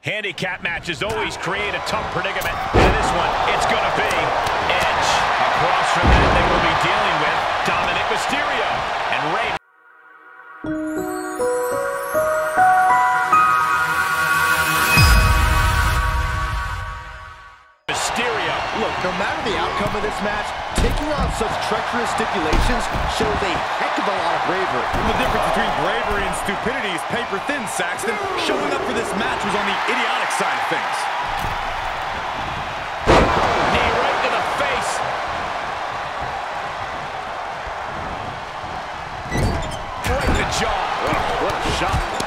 Handicap matches always create a tough predicament. And this one, it's going to be Edge. Across from that, they will be dealing with Dominik Mysterio. And Rey Mysterio. Look, no matter the outcome of this match, on such treacherous stipulations shows a heck of a lot of bravery. The difference between bravery and stupidity is paper thin, Saxton. Showing up for this match was on the idiotic side of things. Knee right to the face. Right in the jaw. what a shot.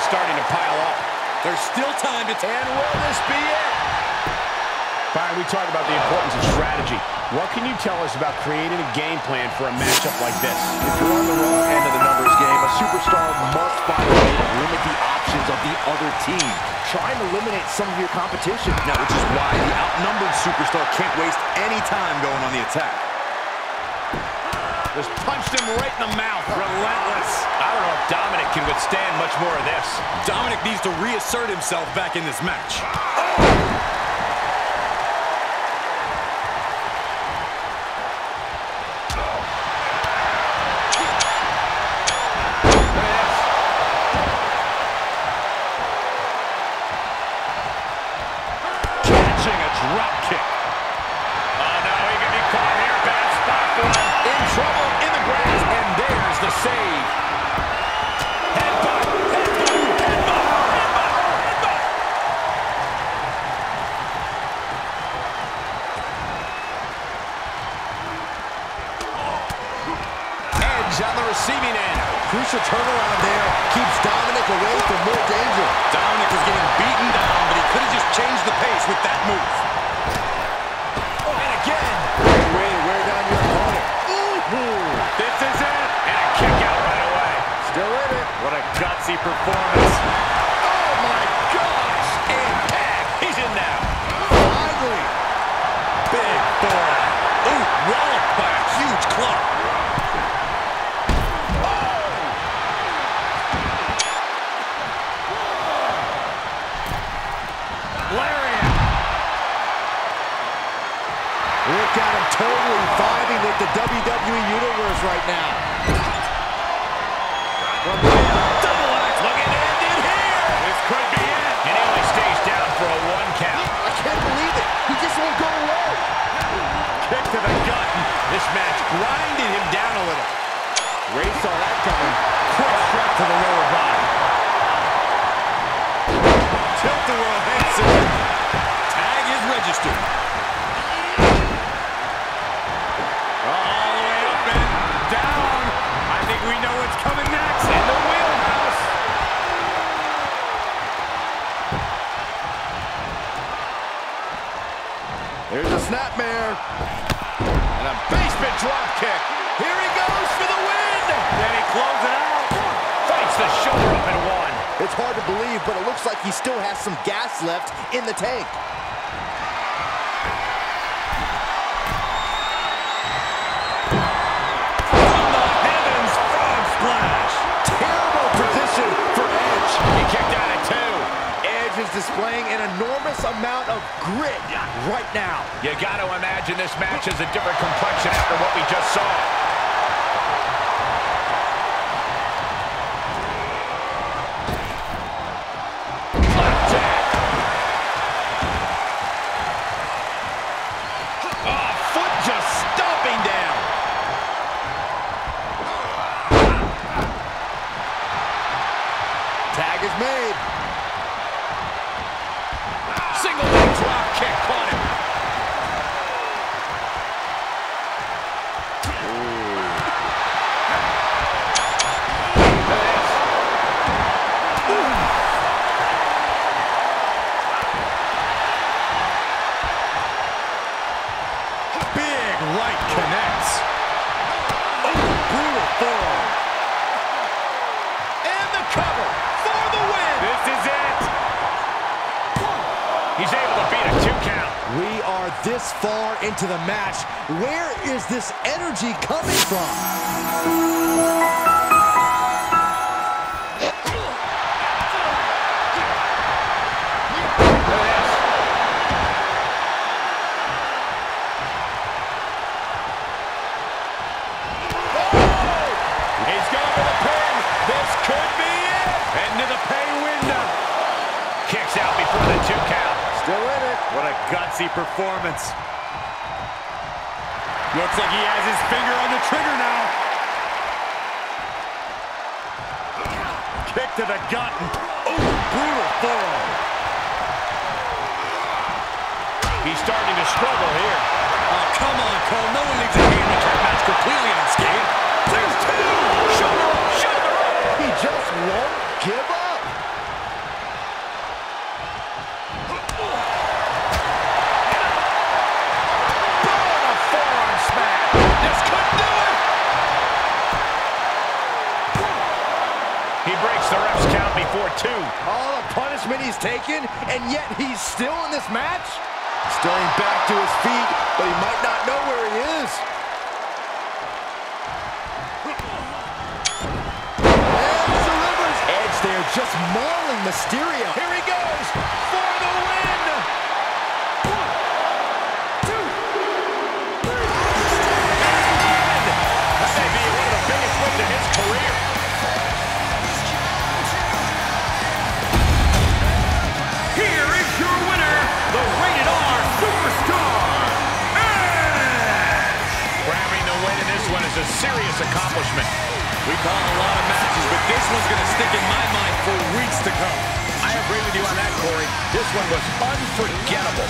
Is starting to pile up. There's still time to... And will this be it? Byron, we talk about the importance of strategy. What can you tell us about creating a game plan for a matchup like this? If you're on the wrong end of the numbers game, a superstar must find a way to limit the options of the other team. Try and eliminate some of your competition. Now, which is why the outnumbered superstar can't waste any time going on the attack. Just punched him right in the mouth. Relentless. I don't know if Dominik can withstand much more of this. Dominik needs to reassert himself back in this match. Catching receiving end. Crucial turnaround there keeps Dominik away from more danger. Dominik was getting beaten down, but he could have just changed the pace with that move. Oh. And again. Great way to wear down your opponent. Ooh. This is it. And a kick out right away. Still in it. What a gutsy performance. Totally vibing with the WWE Universe right now. Double axe. Looking to end it here. This could be it. And he only stays down for a one count. I can't believe it. He just won't go away. Kick to the gut. This match grinded him down a little. Rey saw that coming. Quick strike to the lower body. Tilt the world head. Tag is registered. There's a snapmare. And a basement drop kick. Here he goes for the win. Then he closes it out. Fights the shoulder up and one. It's hard to believe, but it looks like he still has some gas left in the tank. Is displaying an enormous amount of grit right now. You got to imagine this match has a different complexion after what we just saw. Oh, foot just stomping down. Tag is made. Single leg drop kick this far into the match. Where is this energy coming from? Gutsy performance. Looks like he has his finger on the trigger now. Kick to the gut. Oh, brutal forearm. He's starting to struggle here. Oh, come on, Cole. No one leaves a handicap match completely unscathed. There's two. Shoulder up, shoulder up. He just won't give up. Before two. All the punishment he's taken, and yet he's still in this match? Stirring back to his feet, but he might not know where he is. Edge there, just mauling Mysterio. Serious accomplishment. We call a lot of matches, but this one's going to stick in my mind for weeks to come. I agree with you on that, Corey. This one was unforgettable.